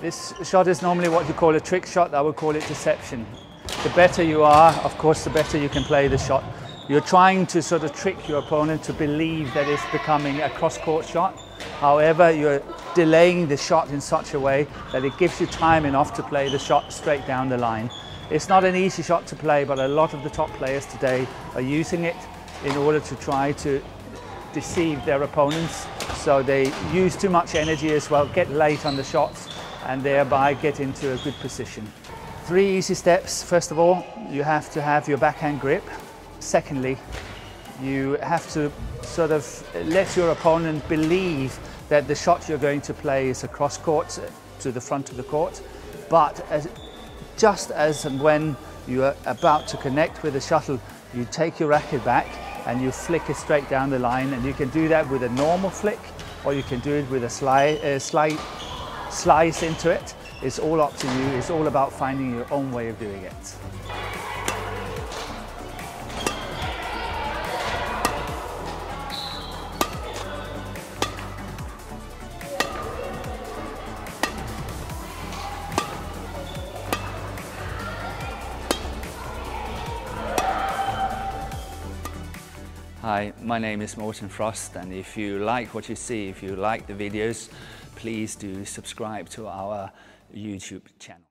This shot is normally what you call a trick shot. I would call it deception. The better you are, of course, the better you can play the shot. You're trying to sort of trick your opponent to believe that it's becoming a cross-court shot. However, you're delaying the shot in such a way that it gives you time enough to play the shot straight down the line. It's not an easy shot to play, but a lot of the top players today are using it in order to try to deceive their opponents. So they use too much energy as well, get late on the shots, and thereby get into a good position. Three easy steps. First of all, you have to have your backhand grip. Secondly, you have to sort of let your opponent believe that the shot you're going to play is across court to the front of the court. But as, just as when you are about to connect with the shuttle, you take your racket back and you flick it straight down the line. And you can do that with a normal flick or you can do it with a slide, uh, slide slice into it. It's all up to you. It's all about finding your own way of doing it. Hi, my name is Morten Frost and if you like what you see, if you like the videos, please do subscribe to our YouTube channel.